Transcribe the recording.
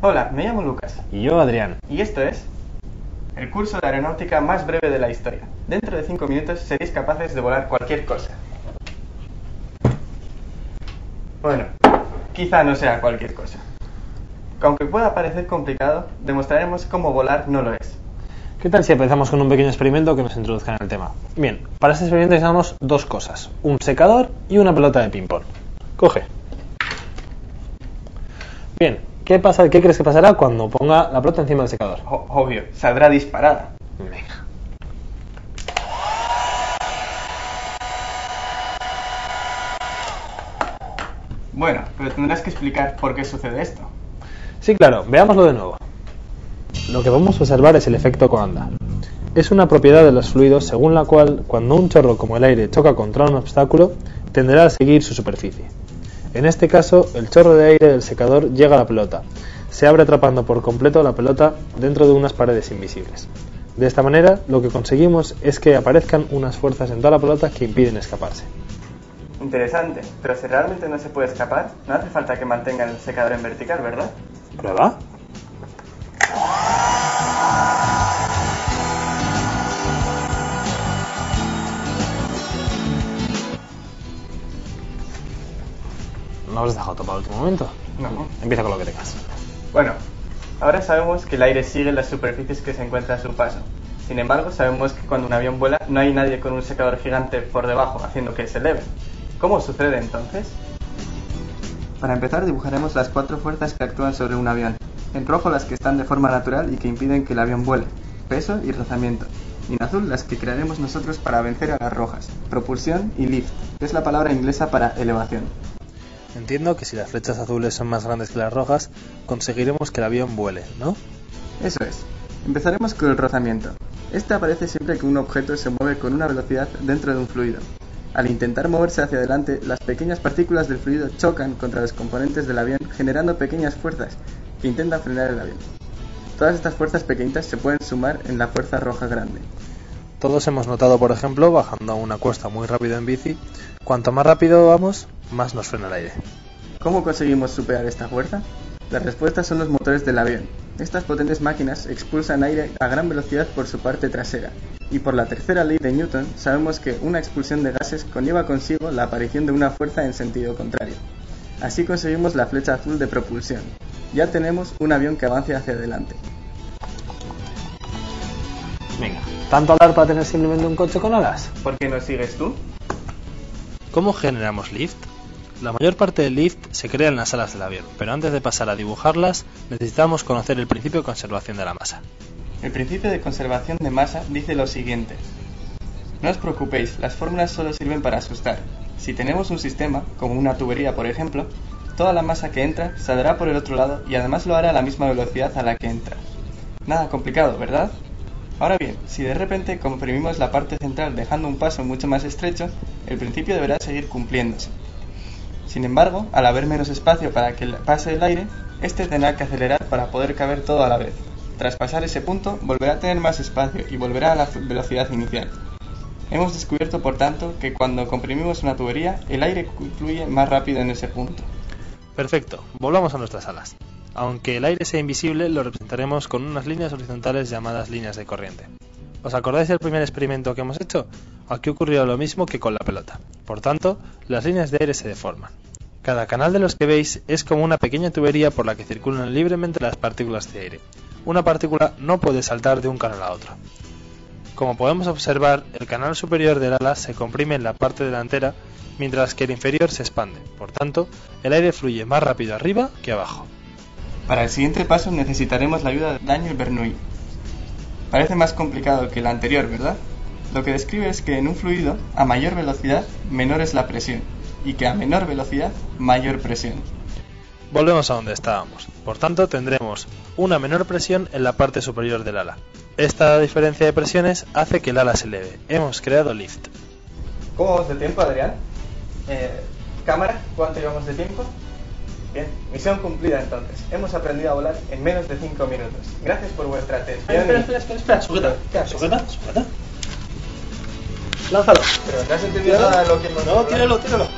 Hola, me llamo Lucas Y yo, Adrián. y esto es el curso de aeronáutica más breve de la historia. Dentro de 5 minutos seréis capaces de volar cualquier cosa. Bueno, quizá no sea cualquier cosa. Aunque pueda parecer complicado, demostraremos cómo volar no lo es. ¿Qué tal si empezamos con un pequeño experimento que nos introduzca en el tema? Bien, para este experimento necesitamos dos cosas, un secador y una pelota de ping-pong. Coge. Bien, ¿qué, pasa, ¿qué crees que pasará cuando ponga la pelota encima del secador? O- obvio, saldrá disparada. Venga. Bueno, pero tendrás que explicar por qué sucede esto. Sí, claro, veámoslo de nuevo. Lo que vamos a observar es el efecto Coanda. Es una propiedad de los fluidos según la cual cuando un chorro como el aire choca contra un obstáculo, tenderá a seguir su superficie. En este caso, el chorro de aire del secador llega a la pelota. Se abre atrapando por completo la pelota dentro de unas paredes invisibles. De esta manera, lo que conseguimos es que aparezcan unas fuerzas en toda la pelota que impiden escaparse. Interesante, pero si realmente no se puede escapar, no hace falta que mantengan el secador en vertical, ¿verdad? ¿Prueba? ¿No has dejado todo para el último momento? No. Empieza con lo que tengas. Bueno, ahora sabemos que el aire sigue las superficies que se encuentran a su paso. Sin embargo, sabemos que cuando un avión vuela no hay nadie con un secador gigante por debajo haciendo que se eleve. ¿Cómo sucede entonces? Para empezar dibujaremos las cuatro fuerzas que actúan sobre un avión. En rojo las que están de forma natural y que impiden que el avión vuele, peso y rozamiento. Y en azul las que crearemos nosotros para vencer a las rojas, propulsión y lift, que es la palabra inglesa para elevación. Entiendo que si las flechas azules son más grandes que las rojas, conseguiremos que el avión vuele, ¿no? Eso es. Empezaremos con el rozamiento. Este aparece siempre que un objeto se mueve con una velocidad dentro de un fluido. Al intentar moverse hacia adelante, las pequeñas partículas del fluido chocan contra los componentes del avión generando pequeñas fuerzas que intentan frenar el avión. Todas estas fuerzas pequeñitas se pueden sumar en la fuerza roja grande. Todos hemos notado, por ejemplo, bajando una cuesta muy rápido en bici, cuanto más rápido vamos, más nos frena el aire. ¿Cómo conseguimos superar esta fuerza? La respuesta son los motores del avión. Estas potentes máquinas expulsan aire a gran velocidad por su parte trasera, y por la tercera ley de Newton sabemos que una expulsión de gases conlleva consigo la aparición de una fuerza en sentido contrario. Así conseguimos la flecha azul de propulsión. Ya tenemos un avión que avance hacia adelante. Venga, ¿tanto hablar para tener simplemente un coche con alas? ¿Por qué no sigues tú? ¿Cómo generamos lift? La mayor parte del lift se crea en las alas del avión, pero antes de pasar a dibujarlas, necesitamos conocer el principio de conservación de la masa. El principio de conservación de masa dice lo siguiente. No os preocupéis, las fórmulas solo sirven para asustar. Si tenemos un sistema, como una tubería por ejemplo, toda la masa que entra saldrá por el otro lado y además lo hará a la misma velocidad a la que entra. Nada complicado, ¿verdad? Ahora bien, si de repente comprimimos la parte central dejando un paso mucho más estrecho, el principio deberá seguir cumpliéndose. Sin embargo, al haber menos espacio para que pase el aire, este tendrá que acelerar para poder caber todo a la vez. Tras pasar ese punto, volverá a tener más espacio y volverá a la velocidad inicial. Hemos descubierto, por tanto, que cuando comprimimos una tubería, el aire fluye más rápido en ese punto. Perfecto, volvamos a nuestras alas. Aunque el aire sea invisible, lo representaremos con unas líneas horizontales llamadas líneas de corriente. ¿Os acordáis del primer experimento que hemos hecho? Aquí ocurrió lo mismo que con la pelota. Por tanto, las líneas de aire se deforman. Cada canal de los que veis es como una pequeña tubería por la que circulan libremente las partículas de aire. Una partícula no puede saltar de un canal a otro. Como podemos observar, el canal superior del ala se comprime en la parte delantera, mientras que el inferior se expande. Por tanto, el aire fluye más rápido arriba que abajo. Para el siguiente paso necesitaremos la ayuda de Daniel Bernoulli. Parece más complicado que el anterior, ¿verdad? Lo que describe es que en un fluido, a mayor velocidad, menor es la presión, y que a menor velocidad, mayor presión. Volvemos a donde estábamos. Por tanto, tendremos una menor presión en la parte superior del ala. Esta diferencia de presiones hace que el ala se eleve. Hemos creado lift. ¿Cómo vamos de tiempo, Adrián? Eh, cámara, ¿cuánto llevamos de tiempo? Bien, misión cumplida entonces. Hemos aprendido a volar en menos de 5 minutos. Gracias por vuestra atención. Espera, espera, espera, espera, sujeta, ¿Qué haces? sujeta, sujeta. Lánzalo. Pero no has entendido nada de lo que hemos No, tíralo, tíralo.